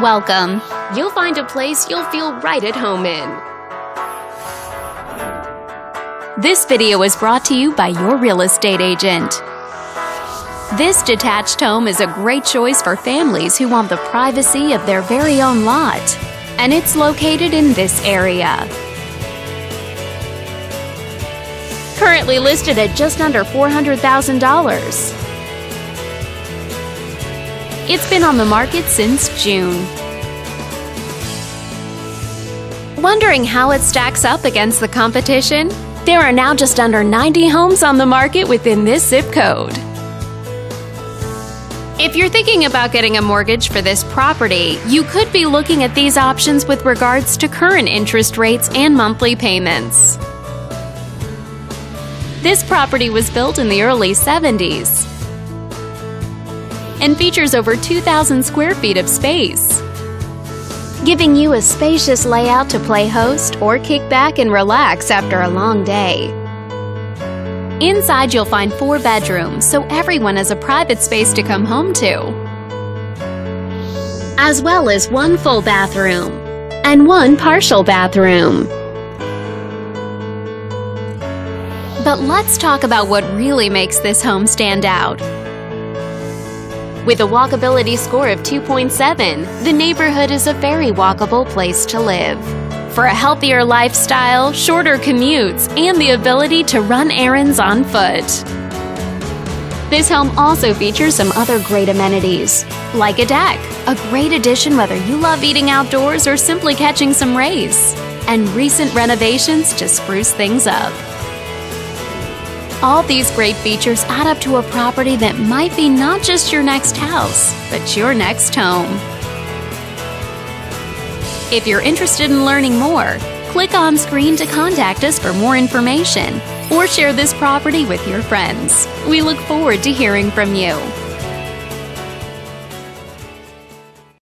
Welcome. You'll find a place you'll feel right at home in. This video is brought to you by your real estate agent. This detached home is a great choice for families who want the privacy of their very own lot, and it's located in this area. Currently listed at just under $400,000. It's been on the market since June. Wondering how it stacks up against the competition? There are now just under 90 homes on the market within this zip code. If you're thinking about getting a mortgage for this property, you could be looking at these options with regards to current interest rates and monthly payments. This property was built in the early 70s and features over 2,000 square feet of space, giving you a spacious layout to play host or kick back and relax after a long day. Inside, you'll find four bedrooms, so everyone has a private space to come home to, as well as one full bathroom and one partial bathroom. But let's talk about what really makes this home stand out. With a walkability score of 2.7, the neighborhood is a very walkable place to live for a healthier lifestyle, shorter commutes, and the ability to run errands on foot. This home also features some other great amenities, like a deck, a great addition whether you love eating outdoors or simply catching some rays, and recent renovations to spruce things up. All these great features add up to a property that might be not just your next house, but your next home. If you're interested in learning more, click on screen to contact us for more information or share this property with your friends. We look forward to hearing from you.